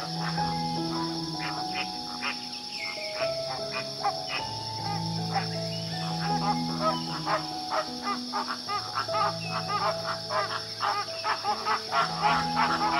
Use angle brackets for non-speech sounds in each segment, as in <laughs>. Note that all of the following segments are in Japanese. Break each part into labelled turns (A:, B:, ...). A: Ha ha ha!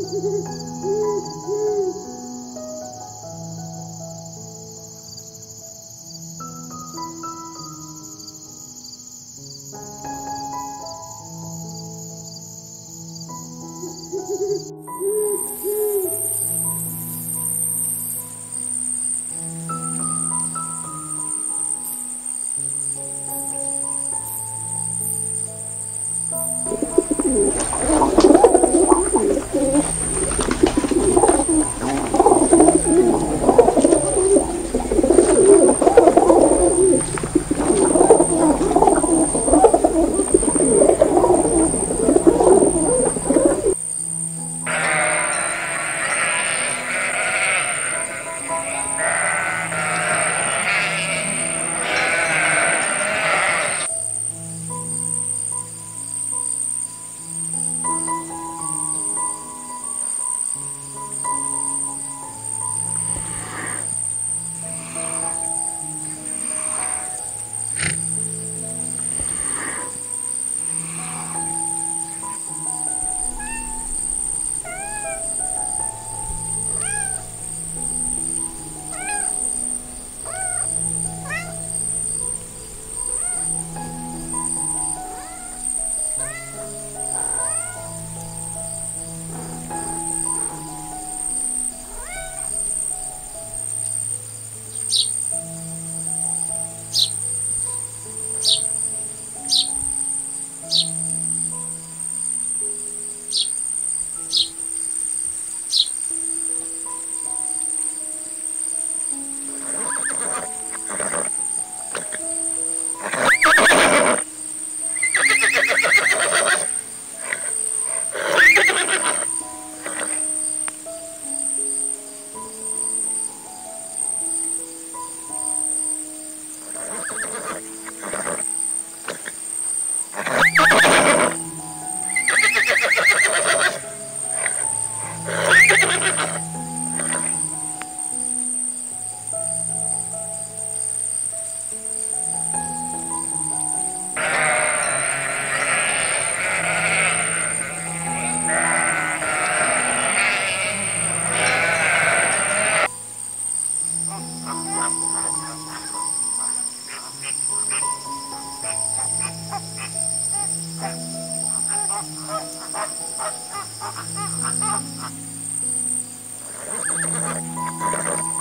B: ¡Gracias! <laughs>
A: Thank you.